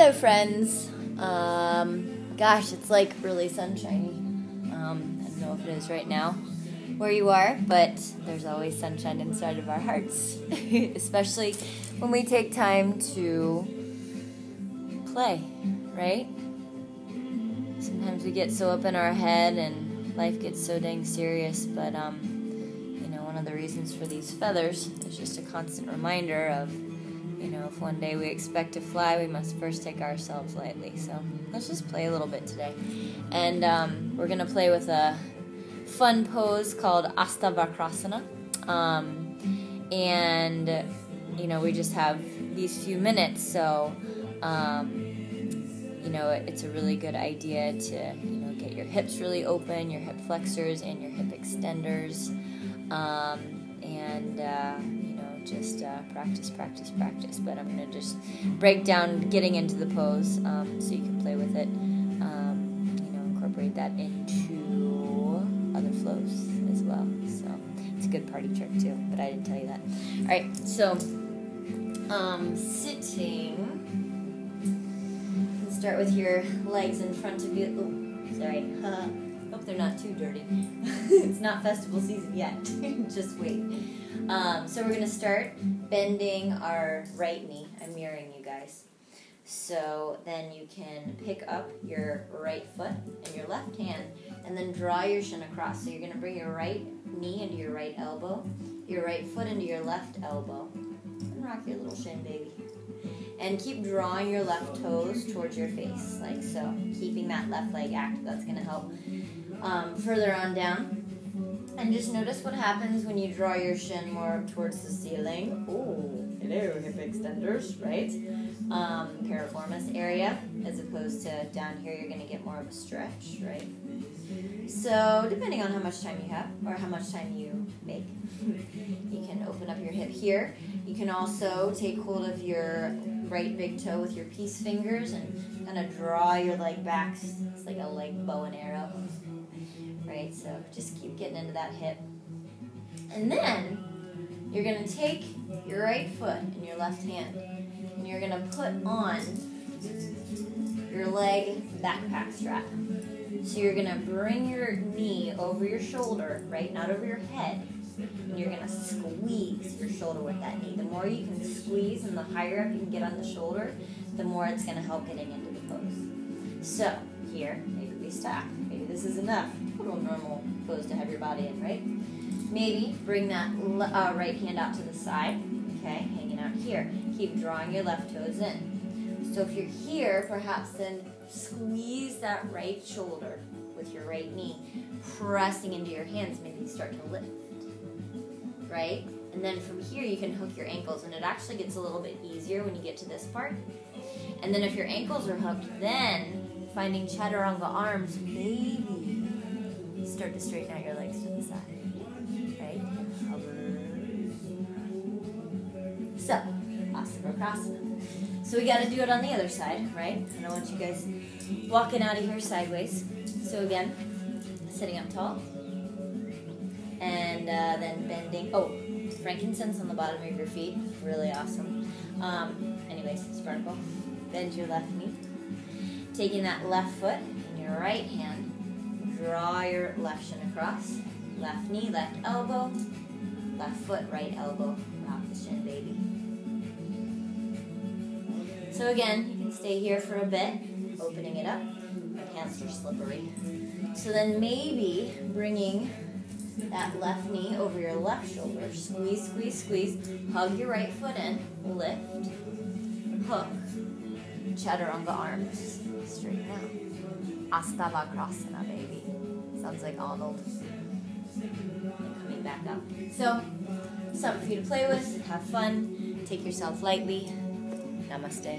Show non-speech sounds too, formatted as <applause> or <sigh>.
Hello, friends. Um, gosh, it's like really sunshiny. Um, I don't know if it is right now where you are, but there's always sunshine inside of our hearts, <laughs> especially when we take time to play, right? Sometimes we get so up in our head and life gets so dang serious, but um, you know, one of the reasons for these feathers is just a constant reminder of you know, if one day we expect to fly, we must first take ourselves lightly. So let's just play a little bit today. And um, we're going to play with a fun pose called Astavakrasana. Um, and, you know, we just have these few minutes, so, um, you know, it's a really good idea to, you know, get your hips really open, your hip flexors and your hip extenders. Um, and, uh, just uh, practice, practice, practice. But I'm going to just break down getting into the pose um, so you can play with it. Um, you know, incorporate that into other flows as well. So it's a good party trick too, but I didn't tell you that. All right, so um, sitting. Start with your legs in front of you. Oh, sorry. <laughs> Hope they're not too dirty. <laughs> it's not festival season yet. <laughs> Just wait. Um, so we're going to start bending our right knee. I'm mirroring you guys. So then you can pick up your right foot and your left hand and then draw your shin across. So you're going to bring your right knee into your right elbow, your right foot into your left elbow, and rock your little shin, baby. And keep drawing your left toes towards your face, like so. Keeping that left leg active, that's going to help. Um, further on down, and just notice what happens when you draw your shin more towards the ceiling. Ooh, hello, hip extenders, right? Um, piriformis area, as opposed to down here, you're going to get more of a stretch, right? So, depending on how much time you have or how much time you make, you can open up your hip here. You can also take hold of your right big toe with your peace fingers and kind of draw your leg back. It's like a leg bow and arrow right? So just keep getting into that hip. And then you're going to take your right foot in your left hand and you're going to put on your leg backpack strap. So you're to bring your knee over your shoulder, right? Not over your head. And you're to squeeze your shoulder with that knee. The more you can squeeze and the higher up you can get on the shoulder, the more it's to help getting into the pose. So here, maybe we stop. Maybe this is enough total normal pose to have your body in, right? Maybe bring that uh, right hand out to the side, okay, hanging out here. Keep drawing your left toes in. So if you're here, perhaps then squeeze that right shoulder with your right knee, pressing into your hands. Maybe start to lift, right? And then from here, you can hook your ankles, and it actually gets a little bit easier when you get to this part. And then if your ankles are hooked, then finding chaturanga arms, maybe start to straighten out your legs to the side. Astavakrasana. So we got to do it on the other side, right? And I don't want you guys walking out of here sideways. So again, sitting up tall. And uh, then bending. Oh, frankincense on the bottom of your feet. Really awesome. Um, anyways, sparkle. Bend your left knee. Taking that left foot in your right hand draw your left shin across. Left knee, left elbow, left foot, right elbow. Rock the shin, baby. So again, you can stay here for a bit, opening it up. My hands are slippery. So then maybe bringing that left knee over your left shoulder. Squeeze, squeeze, squeeze. Hug your right foot in. Lift. Hook. Chaturanga arms. Straighten out. Astavakrasana, baby. Sounds like Arnold. coming back up. So, something for you to play with, have fun, take yourself lightly. Namaste.